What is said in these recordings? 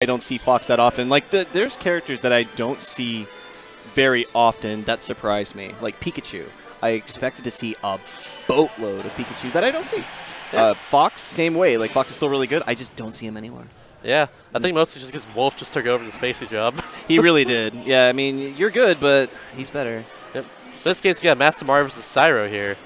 I don't see Fox that often. Like the, there's characters that I don't see very often that surprise me. Like Pikachu, I expected to see a boatload of Pikachu that I don't see. Yeah. Uh, Fox, same way. Like Fox is still really good. I just don't see him anywhere. Yeah, I think mostly just because Wolf just took over the Spacey job. He really did. Yeah, I mean, you're good, but he's better. yep. In this case, you got Mastamario versus Cyro here.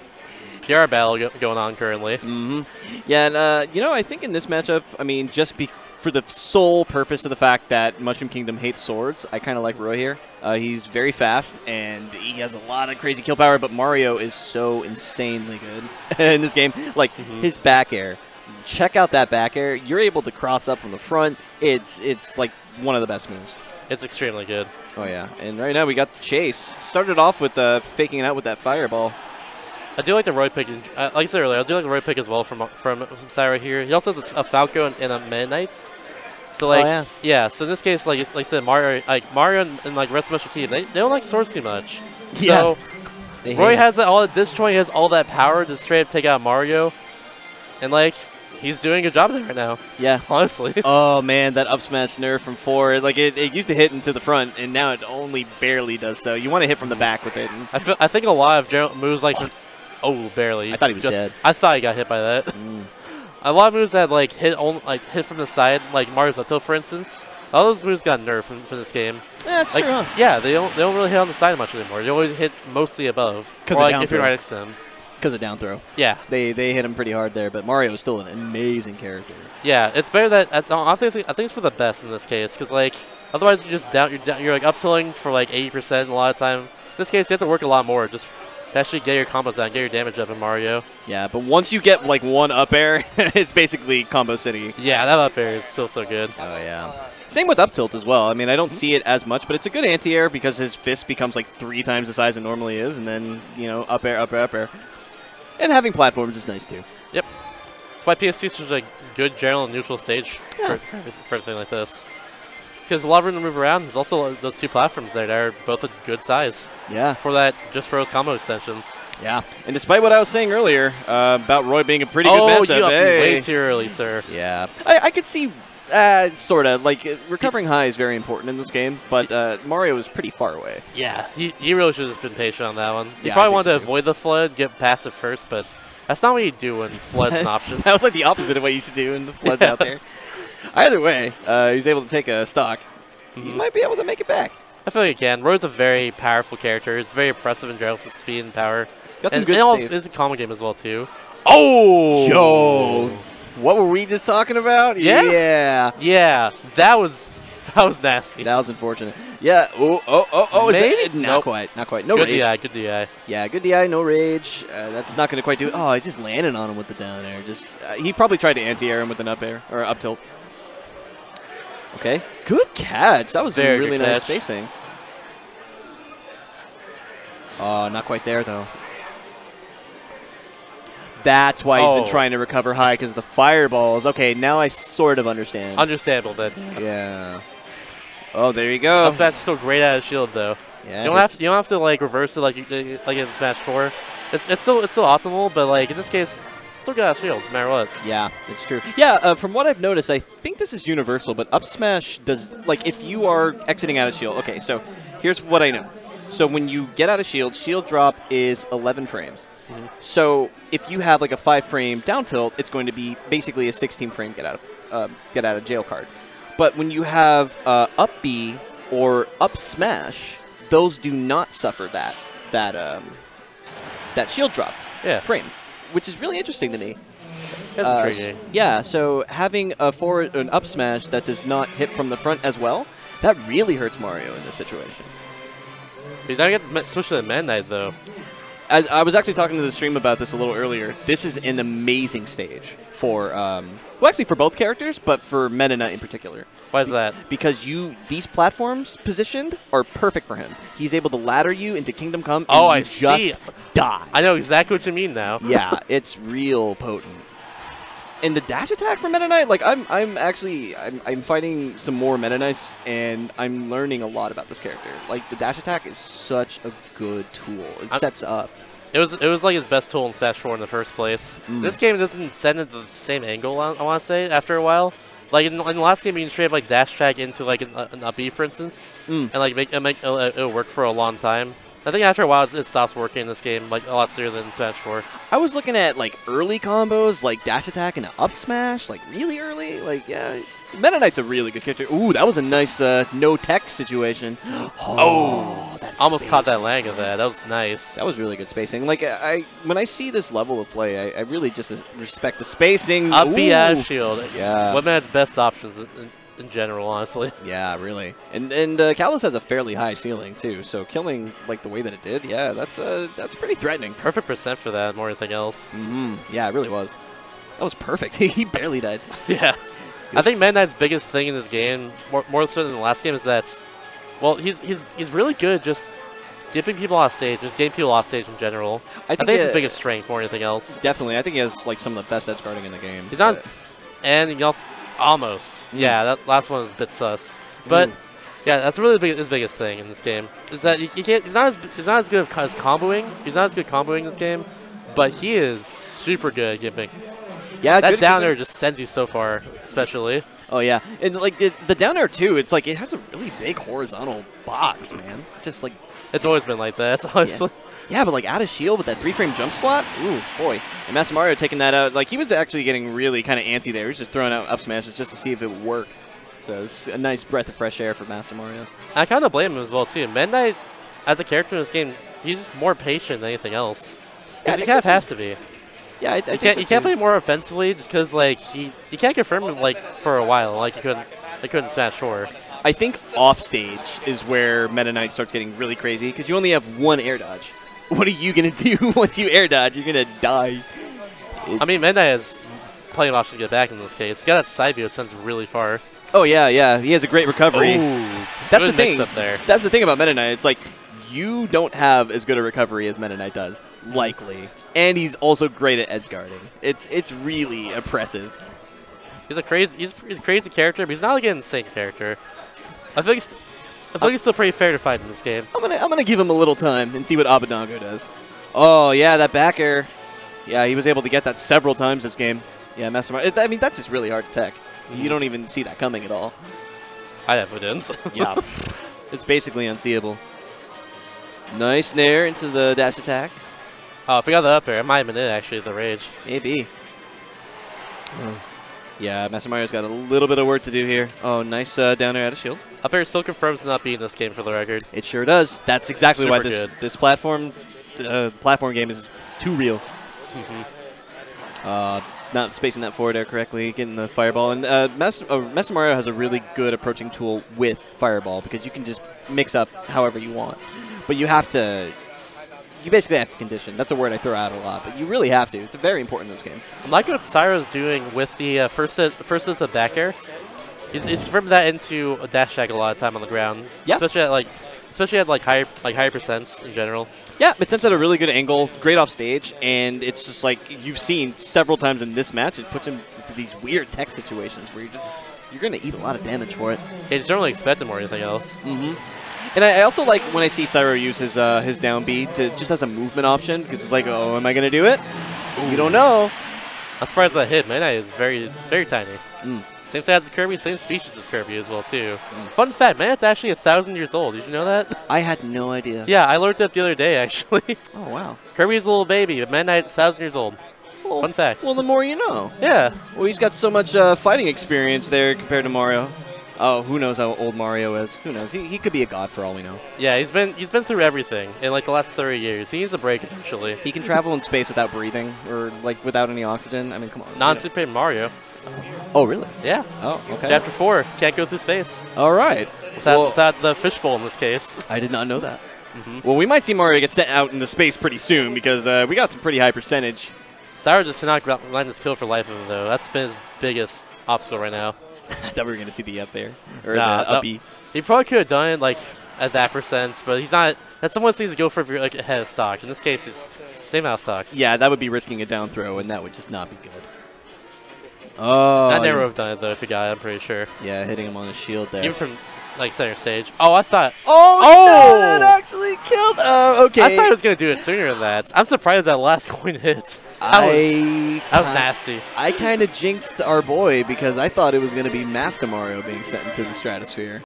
PR battle go going on currently. hmm Yeah, and uh, you know, I think in this matchup, I mean, just be for the sole purpose of the fact that Mushroom Kingdom hates swords, I kind of like Roy here. Uh, he's very fast and he has a lot of crazy kill power, but Mario is so insanely good in this game. Like his back air, check out that back air. You're able to cross up from the front. It's it's like one of the best moves. It's extremely good. Oh yeah, and right now we got the chase. Started off with uh, faking it out with that fireball. I do like the Roy pick. in- Uh, like I said earlier, I do like the Roy pick as well from from, from Cyro here. He also has a, Falco and, and a Meta Knights. So like, Oh, yeah. So in this case, like like I said, Mario, like Mario and, and like rest of Kingdom, they, they don't like swords too much. Yeah. So Roy has that, all that disjoint. He has all that power to straight up take out Mario, and like he's doing a good job there right now. yeah. Honestly. Oh man, that up smash nerf from four, like it, it used to hit into the front, and now it only barely does so. You want to hit from the back with it. I feel I think a lot of moves like oh barely. I thought he was just, dead. I thought he got hit by that. Mm. A lot of moves that like hit on, like hit from the side, like Mario's up tilt for instance. All those moves got nerfed from, from this game. Yeah, that's Like true. huh? yeah, they don't they don't really hit on the side much anymore. They always hit mostly above. 'Cause Or, of like down if you're right next to them. Because of down throw, Yeah, they they hit him pretty hard there. But Mario is still an amazing character. yeah. It's better that I think I think it's for the best in this case because like otherwise you just down you're down, you're like up tilting for like 80% a lot of time. In this case, you have to work a lot more just to actually get your combos down, get your damage up in Mario. Yeah, but once you get like one up air, it's basically combo city. Yeah, that up air is still so good. Oh yeah. Same with up tilt as well. I mean, I don't see it as much, but it's a good anti air because his fist becomes like three times the size it normally is, and then you know up air, up air, up air. And having platforms is nice too. Yep. That's why PS2 is such a good general neutral stage Yeah. for, for, for everything like this. Because a lot of room to move around. There's also those two platforms there that are both a good size Yeah. for that, just for those combo extensions. Yeah, and despite what I was saying earlier uh, about Roy being a pretty oh, good matchup, you up hey. way too early, sir. yeah, I, I could see uh, sort of like recovering high is very important in this game, but uh, Mario was pretty far away. Yeah, he, he really should have been patient on that one. He Yeah, probably wanted so to too. avoid the flood, get past it first, but that's not what you do when flood's an option. That was like the opposite of what you should do when the floods out there. Either way, uh, he was able to take a stock. He Mhm. might be able to make it back. I feel like he can. Roy's a very powerful character. It's very impressive in general with speed and power. Got some and, good and save. it's a combo game as well, too. Oh! Yo, what were we just talking about? Yeah? yeah. Yeah, that was that was nasty. That was unfortunate. Yeah. Oh, oh, oh, oh. Is Maybe? that, not Nope. quite. Not quite. No good rage. DI, good DI. Yeah, good DI, no rage. Uh, that's not going to quite do it. Oh, I just landed on him with the down air. Just uh, He probably tried to anti-air him with an up air, or up tilt. Okay, good catch. That was Very really nice spacing. Oh, not quite there, though. That's why he's been oh. trying to recover high, because of the fireballs. Okay, now I sort of understand. Understandable then. yeah. Oh, there you go. Is still great at his shield though. yeah, You don't have to, you don't have to like reverse it like you, like in Smash 4. It's it's still it's still optimal, but like in this case, still got a shield no matter what. Yeah, it's true. Yeah, uh, from what I've noticed, I think this is universal, but up smash does like if you are exiting out of shield. Okay, so here's what I know. So when you get out of shield, shield drop is 11 frames. So if you have like a five frame down tilt, it's going to be basically a 16 frame get out of uh, get out of jail card. But when you have uh, up B or up smash, those do not suffer that that um, that shield drop Yeah, frame, which is really interesting to me. that's Uh, yeah, so having a forward an up smash that does not hit from the front as well, that really hurts Mario in this situation. You gotta get the, switch to the Meta Knight though. As I was actually talking to the stream about this a little earlier. This is an amazing stage for um, well, actually for both characters, but for Meta Knight in particular, Why is that? because you these platforms positioned are perfect for him. He's able to ladder you into Kingdom Come. And Oh, I just see. Die. I know exactly what you mean now. yeah, it's real potent. And the dash attack for Meta Knight, like I'm, I'm actually, I'm, I'm fighting some more Meta Knights, and I'm learning a lot about this character. Like the dash attack is such a good tool. It sets up. It was it was like his best tool in Smash 4 in the first place. Mm. This game doesn't send it the same angle. I, I want to say after a while. Like in, in the last game, you can straight up like dash attack into like an, an up B, for instance, Mm. and like make, make it'll, it'll work for a long time. I think after a while, it, stops working in this game, like a lot sooner than Smash 4. I was looking at like early combos, like dash attack and up smash, like really early. Like yeah, Meta Knight's a really good character. Ooh, that was a nice uh, no tech situation. Oh, that's Almost caught that lag of that. That was nice. That was really good spacing. Like I, when I see this level of play, I, I really just respect the spacing. Up Ooh. shield. Yeah. One man's best options in, general, honestly. Yeah, really. And and uh, Kalos has a fairly high ceiling too. So killing like the way that it did, yeah, that's uh, that's pretty threatening. Perfect percent for that, more than anything else. hmm Yeah, it really was. That was perfect. he barely died. Yeah. I think Meta Knight's biggest thing in this game, more, more so than the last game, is that, well, he's he's he's really good just dipping people off stage, just getting people off stage in general. I think, it's uh, his biggest strength more than anything else. Definitely, I think he has like some of the best edge guarding in the game. He's not, and he also almost. Mm. Yeah, that last one was a bit sus, but. Ooh. Yeah, that's really the big, his biggest thing in this game. Is that you, you can't. He's not as he's not as good as comboing. He's not as good comboing in this game, but he is super good at gimmicks. yeah, That down good- air just sends you so far, especially. Oh yeah, and like the, the down air too. It's like it has a really big horizontal box, man. Just like It's always been like that, honestly. yeah, but like out of shield with that three frame jump squat. Ooh boy, and Mastamario taking that out. Like he was actually getting really kind of antsy there. He was just throwing out up smashes just to see if it would work. So it's a nice breath of fresh air for Mastamario. I kind of blame him as well too. Meta Knight, as a character in this game, he's more patient than anything else. Yeah, Because he kind of so, has to be. Yeah, I, I You can't so, you can't play more offensively just because like he you can't confirm him like for a while like you couldn't you couldn't smash four. I think off stage is where Meta Knight starts getting really crazy because you only have one air dodge. What are you gonna do once you air dodge? You're gonna die. I mean Meta Knight has plenty of options to get back in this case. He's got that side view that sends really far. Oh yeah, yeah. He has a great recovery. Ooh, That's the thing. That's the thing about Meta Knight. It's like you don't have as good a recovery as Meta Knight does, likely, and he's also great at edge guarding. It's it's really oppressive. He's a crazy he's, he's a crazy character, but he's not like an insane character. I think it's, I think it's still pretty fair to fight in this game. I'm gonna I'm gonna give him a little time and see what Abadango does. Oh yeah, that back air. Yeah, he was able to get that several times this game. Yeah, Mastamario. I mean, that's just really hard to tech. You don't even see that coming at all. I definitely didn't. Yeah. it's basically unseeable. Nice snare into the dash attack. oh, if we got the up air, it might have been it actually, the rage. Maybe. Hmm. Yeah, Mastamario's got a little bit of work to do here. Oh, nice uh, down air out of shield. Up air still confirms not being this game for the record. It sure does. That's exactly why this good. this platform uh, platform game is too real. Uh, not spacing that forward air correctly, getting the fireball, and uh, uh, Mastamario has a really good approaching tool with fireball because you can just mix up however you want, but you have to. You basically have to condition. That's a word I throw out a lot, but you really have to. It's very important in this game. I'm liking what Cyro's doing with the uh, first set, first sets of back air. He's, he's converted that into a dash tag a lot of time on the ground. Yeah. Especially at like, especially at like higher like higher percents in general. Yeah, but since at a really good angle, great off stage, and it's just like you've seen several times in this match, it puts him into these weird tech situations where you're just you're gonna eat a lot of damage for it. Yeah, just don't really expect more than anything else. Mm-hmm. And I, I also like when I see Cyro use his uh, his down B to just as a movement option because it's like, oh, am I gonna do it? You don't know. I'm surprised that hit. Meta Knight is very very tiny. Mm. Same size as Kirby, same species as Kirby as well too. Fun fact, Meta Knight's actually a thousand years old. Did you know that? I had no idea. yeah, I learned that the other day actually. Oh wow. Kirby's a little baby, but Meta Knight thousand years old. Well, Fun fact. Well, the more you know. Yeah. Well, he's got so much uh, fighting experience there compared to Mario. Oh, who knows how old Mario is? Who knows? He, he could be a god for all we know. Yeah, he's been he's been through everything in like the last 30 years. He needs a break eventually. He can travel in space without breathing or like without any oxygen. I mean, come on. Non you Super Mario. Oh, really? Yeah. Oh, okay. Chapter four can't go through space All right. without, Well, without the fishbowl in this case. I did not know that. Mhm. Well, we might see Mario get sent out into space pretty soon because uh, we got some pretty high percentage. Sour just cannot land this kill for life of him though. That's been his biggest obstacle right now. Thought we were going to see the up there. Or Nah, the up. He probably could have done it like at that percent, but he's not. That's someone needs to go for if you're like ahead of stock. In this case, he's same of stocks. Yeah, that would be risking a down throw, and that would just not be good. Oh, that never oh, yeah. would have done it though if he got it, I'm pretty sure. Yeah, hitting him on the shield there. Even from like center stage. Oh, I thought oh, Oh! no, that actually killed. Oh, okay. I thought I was gonna do it sooner than that. I'm surprised that last coin hit. That was I that was nasty. I kind of jinxed our boy because I thought it was going to be Mastamario being sent into the stratosphere.